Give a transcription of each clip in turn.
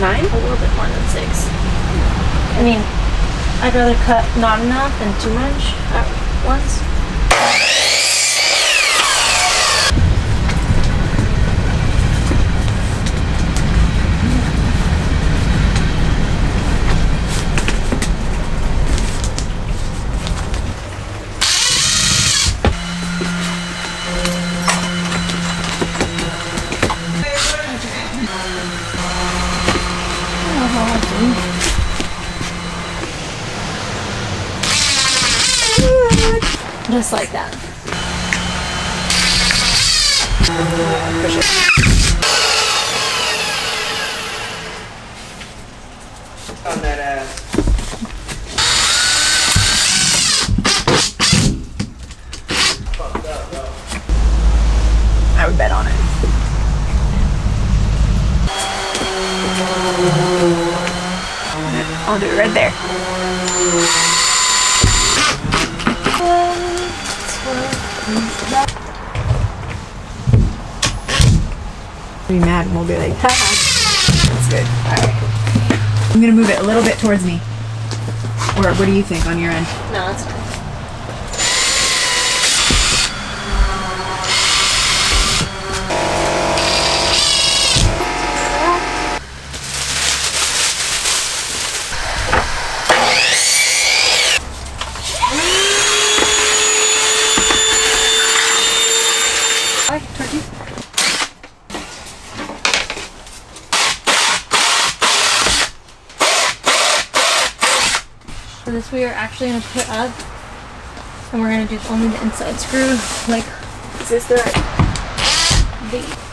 nine, a little bit more than six. I mean, I'd rather cut not enough than too much at once. Just like that. On that ass. I would bet on it. I'll do it right there. Be mad and we'll be like, haha. That's good. Alright. I'm gonna move it a little bit towards me. Or what do you think on your end? No, that's fine. I turkey. So this we are actually gonna put up, and we're gonna do only the inside screw, like Is this the the.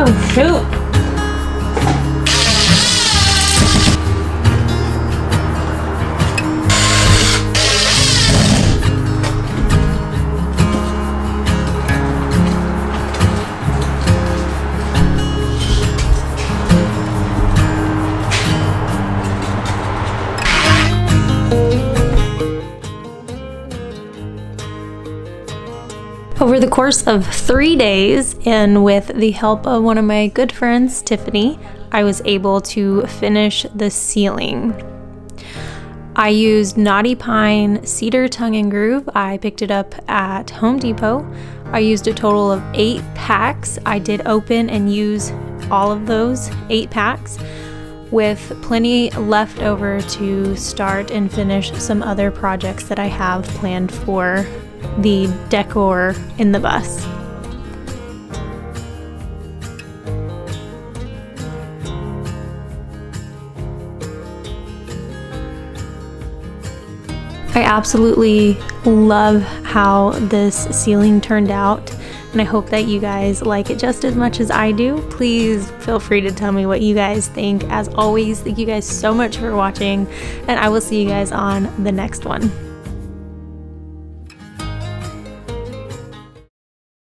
Shoot! Over the course of three days, and with the help of one of my good friends, Tiffany, I was able to finish the ceiling. I used Knotty Pine Cedar Tongue and Groove. I picked it up at Home Depot. I used a total of eight packs. I did open and use all of those eight packs with plenty left over to start and finish some other projects that I have planned for the decor in the bus. I absolutely love how this ceiling turned out and I hope that you guys like it just as much as I do. Please feel free to tell me what you guys think. As always, thank you guys so much for watching and I will see you guys on the next one.